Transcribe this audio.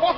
oh